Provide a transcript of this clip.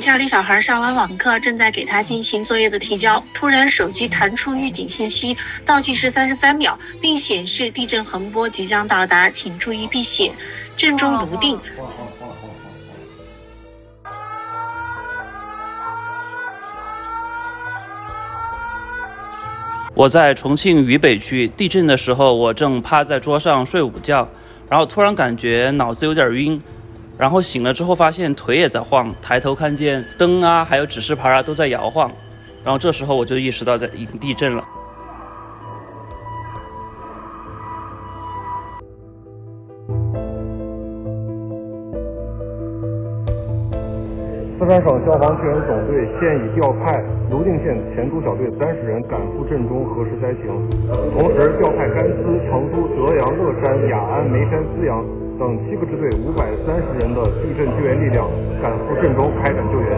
家里小孩上完网课，正在给他进行作业的提交，突然手机弹出预警信息，倒计时三十三秒，并显示地震横波即将到达，请注意避险。震中泸定。我在重庆渝北区地震的时候，我正趴在桌上睡午觉，然后突然感觉脑子有点晕，然后醒了之后发现腿也在晃，抬头看见灯啊，还有指示牌啊都在摇晃，然后这时候我就意识到在已经地震了。四川省消防救援总队现已调派泸定县前都小队三十人赶赴震中核实灾情，同时调派甘孜、成都、德阳、乐山、雅安、眉山、资阳。等七个支队五百三十人的地震救援力量赶赴郑州开展救援。